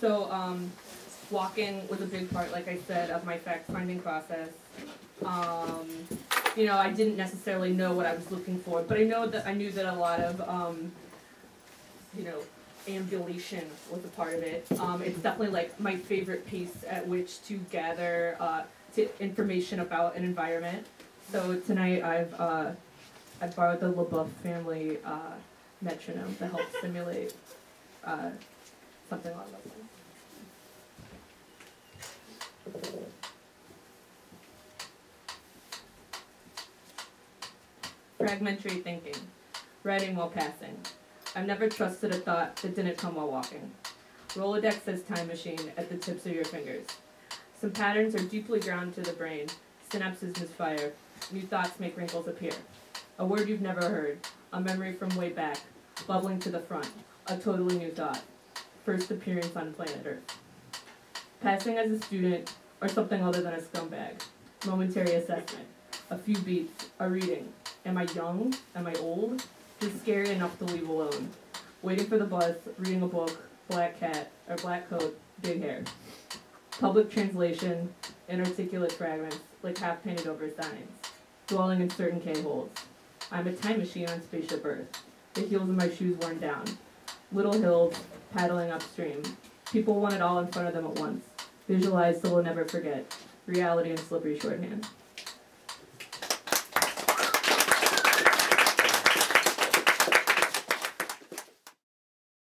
So, um, walking was a big part, like I said, of my fact finding process. Um, you know, I didn't necessarily know what I was looking for, but I know that I knew that a lot of, um, you know, ambulation was a part of it. Um, it's definitely like my favorite pace at which to gather uh, to information about an environment. So tonight I've uh, I borrowed the LaBeouf family uh, metronome to help simulate uh, something along those lines. Fragmentary thinking, writing while passing. I've never trusted a thought that didn't come while walking. Rolodex says time machine at the tips of your fingers. Some patterns are deeply ground to the brain. Synapses misfire. New thoughts make wrinkles appear. A word you've never heard. A memory from way back. Bubbling to the front. A totally new thought. First appearance on planet Earth. Passing as a student or something other than a scumbag. Momentary assessment. A few beats. A reading. Am I young? Am I old? Just scary enough to leave alone. Waiting for the bus, reading a book, black cat, or black coat, big hair. Public translation, inarticulate fragments, like half painted over signs. Dwelling in certain K-holes. I'm a time machine on spaceship Earth. The heels of my shoes worn down. Little hills, paddling upstream. People want it all in front of them at once. Visualize so we'll never forget. Reality in slippery shorthand.